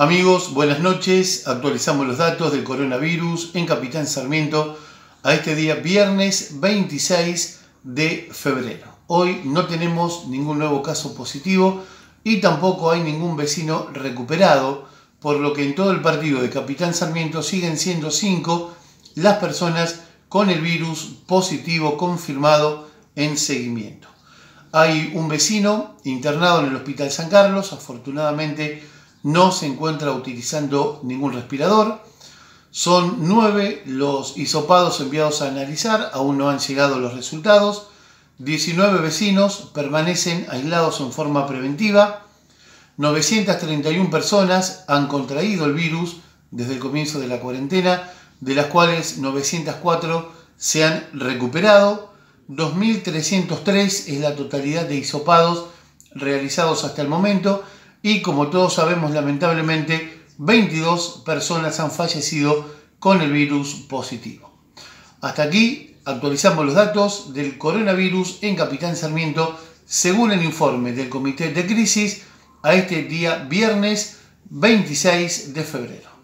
Amigos, buenas noches. Actualizamos los datos del coronavirus en Capitán Sarmiento a este día viernes 26 de febrero. Hoy no tenemos ningún nuevo caso positivo y tampoco hay ningún vecino recuperado, por lo que en todo el partido de Capitán Sarmiento siguen siendo 5 las personas con el virus positivo confirmado en seguimiento. Hay un vecino internado en el Hospital San Carlos, afortunadamente no se encuentra utilizando ningún respirador. Son nueve los hisopados enviados a analizar, aún no han llegado los resultados. 19 vecinos permanecen aislados en forma preventiva. 931 personas han contraído el virus desde el comienzo de la cuarentena, de las cuales 904 se han recuperado. 2.303 es la totalidad de hisopados realizados hasta el momento y como todos sabemos lamentablemente 22 personas han fallecido con el virus positivo. Hasta aquí actualizamos los datos del coronavirus en Capitán Sarmiento según el informe del Comité de Crisis a este día viernes 26 de febrero.